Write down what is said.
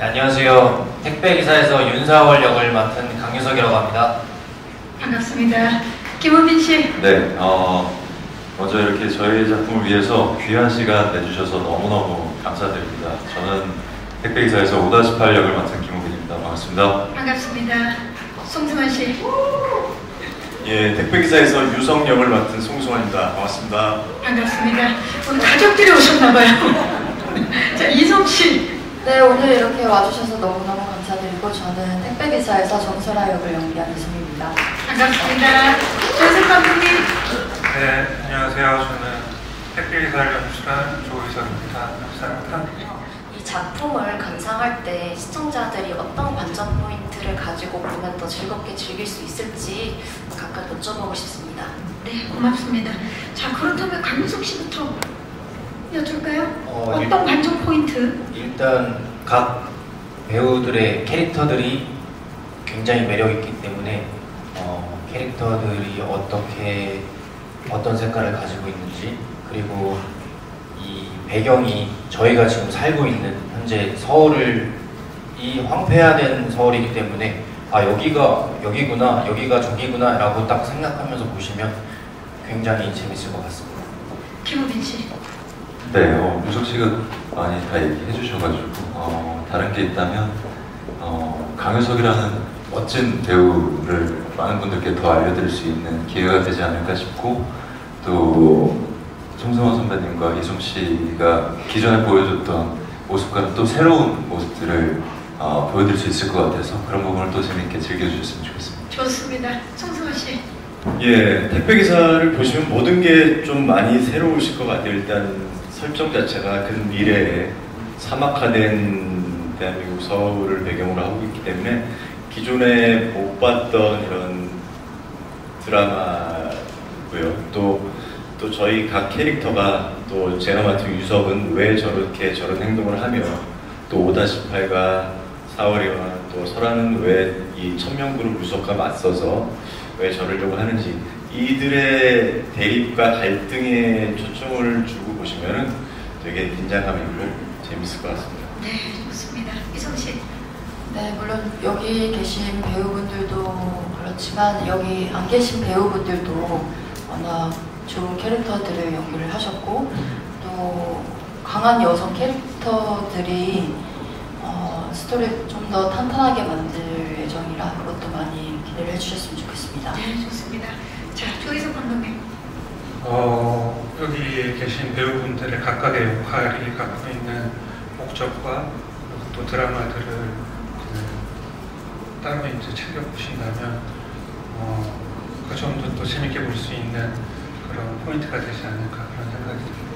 네, 안녕하세요. 택배기사에서 윤사월 역을 맡은 강유석이라고 합니다. 반갑습니다. 김우빈 씨. 네, 어, 먼저 이렇게 저희 작품을 위해서 귀한 시간 내주셔서 너무너무 감사드립니다. 저는 택배기사에서 5-8 역을 맡은 김우빈입니다. 반갑습니다. 반갑습니다. 송승환 씨. 예, 택배기사에서 유성 역을 맡은 송승환입니다. 반갑습니다. 반갑습니다. 오늘 가족들이 오셨나봐요. 자, 이성 씨. 네, 오늘 이렇게 와주셔서 너무너무 감사드리고 저는 택배기사에서 정설아 역을 연기한 이승입니다. 반갑습니다. 조석 감독님. 네, 안녕하세요. 저는 택배기사를 연출한 조의석입니다. 감사합니다. 이 작품을 감상할 때 시청자들이 어떤 관전 포인트를 가지고 보면 더 즐겁게 즐길 수 있을지 각각 여쭤보고 싶습니다. 네, 고맙습니다. 자, 그렇다면 강민석 씨부터 여쭐까요? 어, 어, 일- 떤 관전 포인트? 일단 각 배우들의 캐릭터들이 굉장히 매력 있기 때문에 어, 캐릭터들이 어떻게 어떤 색깔을 가지고 있는지 그리고 이 배경이 저희가 지금 살고 있는 현재 서울을 이 황폐화된 서울이기 때문에 아 여기가 여기구나 여기가 저기구나 라고 딱 생각하면서 보시면 굉장히 재밌을 것 같습니다. 김우빈 씨. 네, 어, 유석 씨가 많이 다 얘기해 주셔가지고 어, 다른 게 있다면 어, 강효석이라는 멋진 배우를 많은 분들께 더 알려드릴 수 있는 기회가 되지 않을까 싶고 또 송승헌 선배님과 이솜 씨가 기존에 보여줬던 모습과는 또 새로운 모습들을 어, 보여드릴 수 있을 것 같아서 그런 부분을 또 재밌게 즐겨주셨으면 좋겠습니다. 좋습니다. 송승환 씨. 예, 택배 기사를 보시면 모든 게 좀 많이 새로우실 것 같아요. 일단 설정 자체가 그 미래에 사막화된 대한민국 서울을 배경으로 하고 있기 때문에 기존에 못 봤던 이런 드라마고요. 또, 또 저희 각 캐릭터가 또 제가 맡은 유석은 왜 저렇게 저런 행동을 하며 또 5-8과 4월이와 또 설아는 왜 이 천명그룹 유석과 맞서서 왜 저러려고 하는지 이들의 대립과 갈등에 초점을 주고 보시면은 되게 긴장감 있고 재밌을 것 같습니다. 네, 좋습니다. 이성 씨. 네, 물론 여기 계신 배우분들도 그렇지만 여기 안 계신 배우분들도 워낙 좋은 캐릭터들을 연기를 하셨고 또 강한 여성 캐릭터들이 어, 스토리를 좀더 탄탄하게 만들 예정이라 그것도 많이 기대를 해주셨으면 좋겠습니다. 네, 좋습니다. 자, 조희석 감독님. 어, 여기 계신 배우분들의 각각의 역할이 갖고 있는 목적과 또 드라마들을 그 따로 이제 챙겨보신다면 어, 그 점도 또 재밌게 볼 수 있는 그런 포인트가 되지 않을까 그런 생각이 듭니다.